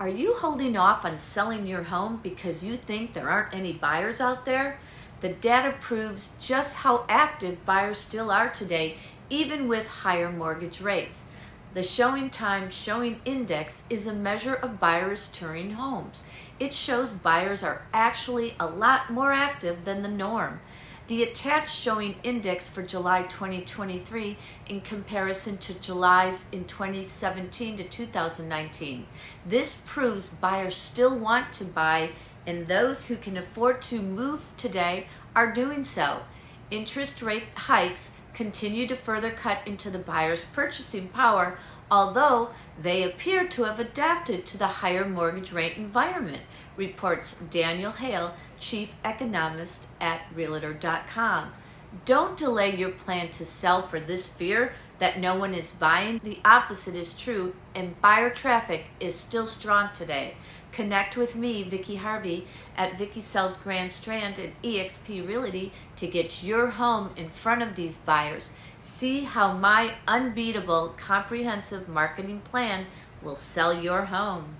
Are you holding off on selling your home because you think there aren't any buyers out there? The data proves just how active buyers still are today, even with higher mortgage rates. The ShowingTime showing index is a measure of buyers touring homes. It shows buyers are actually a lot more active than the norm. The attached showing index for July 2023 in comparison to July's in 2017 to 2019. This proves buyers still want to buy and those who can afford to move today are doing so. Interest rate hikes continue to further cut into the buyer's purchasing power, although they appear to have adapted to the higher mortgage rate environment, reports Danielle Hale, chief economist at Realtor.com. Don't delay your plan to sell for this fear that no one is buying. The opposite is true, and buyer traffic is still strong today. Connect with me, Vicki Harvey, at Vicki Sells Grand Strand at eXp Realty to get your home in front of these buyers. See how my unbeatable comprehensive marketing plan will sell your home.